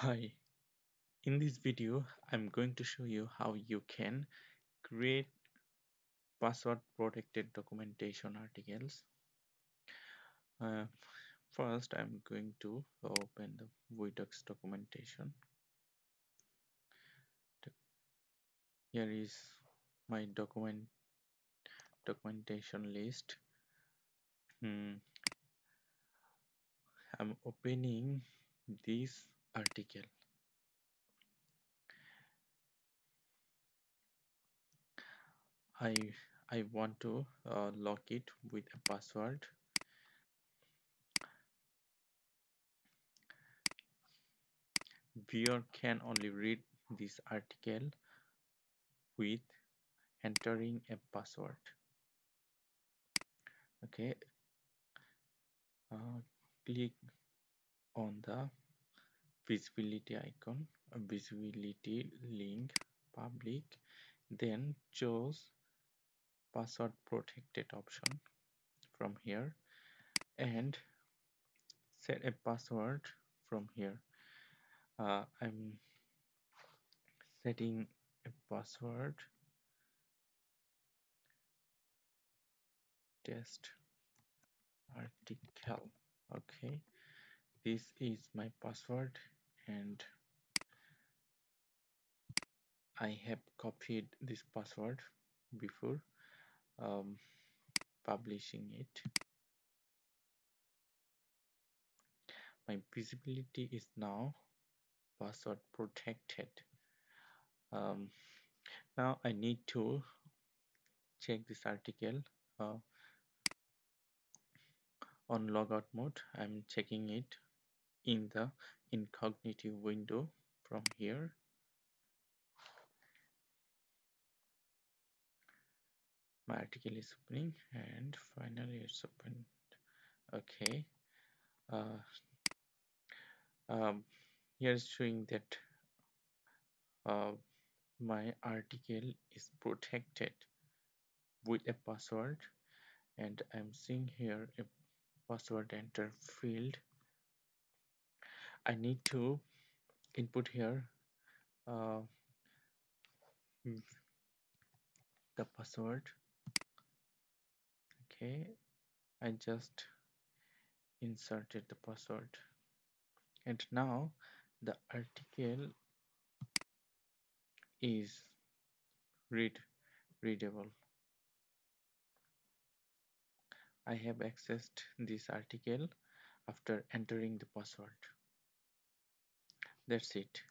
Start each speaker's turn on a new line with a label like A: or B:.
A: Hi, in this video I'm going to show you how you can create password protected documentation articles. Uh, first I'm going to open the weDocs documentation. Here is my document documentation list. Hmm. I'm opening this article. I I want to uh, lock it with a password. Viewer can only read this article with entering a password. Okay. Uh, click on the visibility icon visibility link public then choose password protected option from here and set a password from here. Uh, I'm setting a password test article. Okay this is my password and I have copied this password before um, publishing it. My visibility is now password protected. Um, now I need to check this article uh, on logout mode. I'm checking it in the incognito window from here. My article is opening and finally it's opened. Okay. Uh, um, here showing that uh, my article is protected with a password and I'm seeing here a password enter field I need to input here uh, the password. Okay I just inserted the password. And now the article is read readable. I have accessed this article after entering the password that's it